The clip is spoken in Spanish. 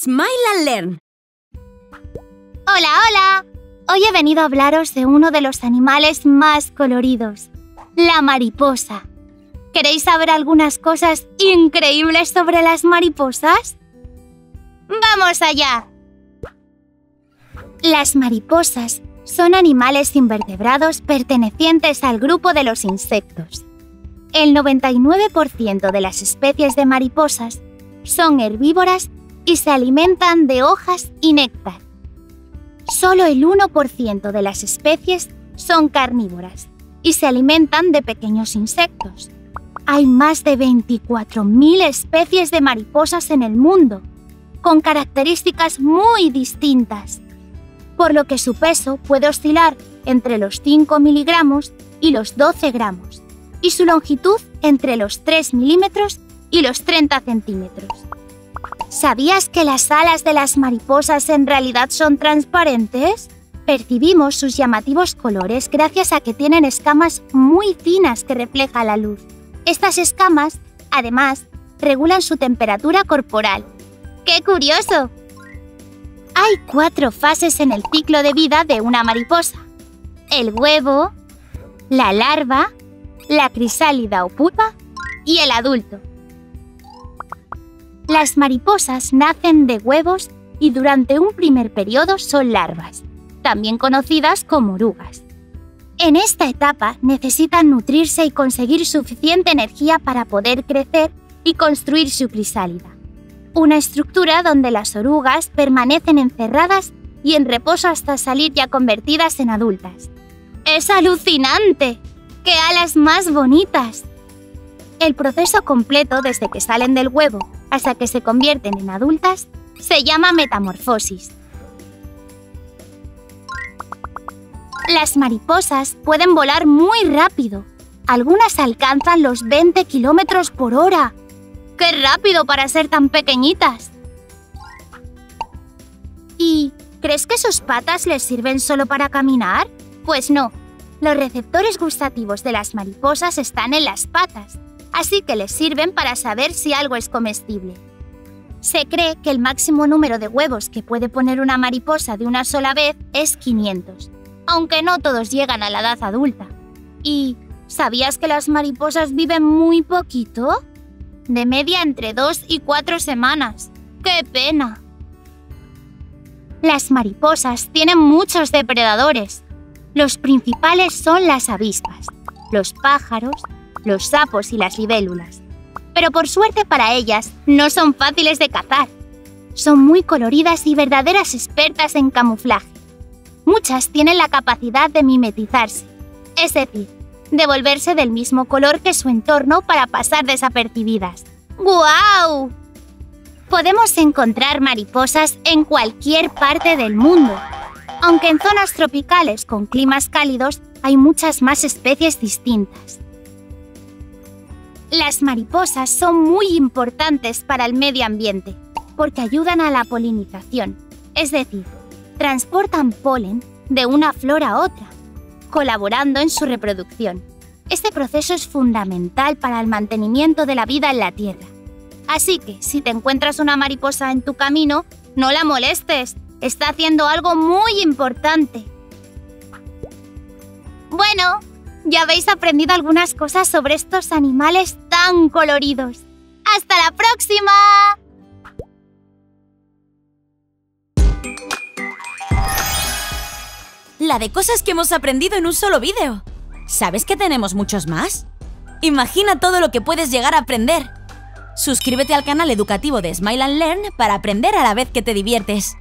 Smile and Learn. Hola, hola. Hoy he venido a hablaros de uno de los animales más coloridos, la mariposa. ¿Queréis saber algunas cosas increíbles sobre las mariposas? ¡Vamos allá! Las mariposas son animales invertebrados pertenecientes al grupo de los insectos. El 99% de las especies de mariposas son herbívoras y se alimentan de hojas y néctar. Solo el 1% de las especies son carnívoras y se alimentan de pequeños insectos. Hay más de 24.000 especies de mariposas en el mundo, con características muy distintas, por lo que su peso puede oscilar entre los 5 miligramos y los 12 gramos, y su longitud entre los 3 milímetros y los 30 centímetros. ¿Sabías que las alas de las mariposas en realidad son transparentes? Percibimos sus llamativos colores gracias a que tienen escamas muy finas que reflejan la luz. Estas escamas, además, regulan su temperatura corporal. ¡Qué curioso! Hay cuatro fases en el ciclo de vida de una mariposa. El huevo, la larva, la crisálida o pupa y el adulto. Las mariposas nacen de huevos y durante un primer periodo son larvas, también conocidas como orugas. En esta etapa necesitan nutrirse y conseguir suficiente energía para poder crecer y construir su crisálida, una estructura donde las orugas permanecen encerradas y en reposo hasta salir ya convertidas en adultas. ¡Es alucinante! ¡Qué alas más bonitas! El proceso completo desde que salen del huevo hasta que se convierten en adultas se llama metamorfosis. Las mariposas pueden volar muy rápido. Algunas alcanzan los 20 kilómetros por hora. ¡Qué rápido para ser tan pequeñitas! ¿Y crees que sus patas les sirven solo para caminar? Pues no. Los receptores gustativos de las mariposas están en las patas así que les sirven para saber si algo es comestible. Se cree que el máximo número de huevos que puede poner una mariposa de una sola vez es 500, aunque no todos llegan a la edad adulta. ¿Y sabías que las mariposas viven muy poquito? De media entre 2 y 4 semanas. ¡Qué pena! Las mariposas tienen muchos depredadores. Los principales son las avispas, los pájaros, los sapos y las libélulas. Pero por suerte para ellas, no son fáciles de cazar. Son muy coloridas y verdaderas expertas en camuflaje. Muchas tienen la capacidad de mimetizarse, es decir, de volverse del mismo color que su entorno para pasar desapercibidas. ¡Guau! Podemos encontrar mariposas en cualquier parte del mundo, aunque en zonas tropicales con climas cálidos hay muchas más especies distintas. Las mariposas son muy importantes para el medio ambiente porque ayudan a la polinización, es decir, transportan polen de una flor a otra, colaborando en su reproducción. Este proceso es fundamental para el mantenimiento de la vida en la Tierra. Así que si te encuentras una mariposa en tu camino, no la molestes, está haciendo algo muy importante. Bueno, ya habéis aprendido algunas cosas sobre estos animales tan coloridos. ¡Hasta la próxima! La de cosas que hemos aprendido en un solo vídeo. ¿Sabes que tenemos muchos más? Imagina todo lo que puedes llegar a aprender. Suscríbete al canal educativo de Smile and Learn para aprender a la vez que te diviertes.